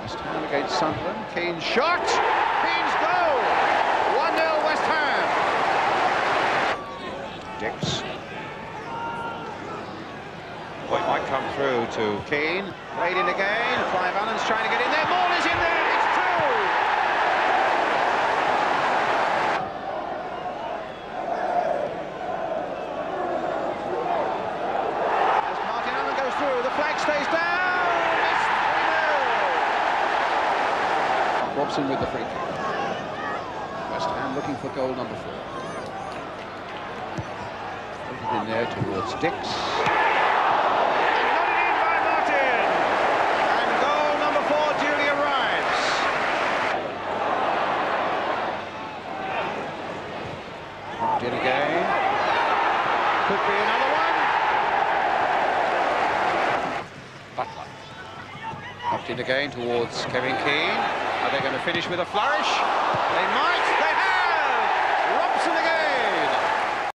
West Ham against Sunderland. Keen shot. Keen's goal. 1-0 West Ham. Dicks. It might come through to Keen. Played in again. Clive Allen's trying to get in there. Ball Robson with the free kick. West Ham looking for goal number four. Put it in there towards Dicks. And in by Martin. And goal number four duly arrives. Popped in again. Could be another one. Butler. In again towards Kevin Keen. Finish with a flourish?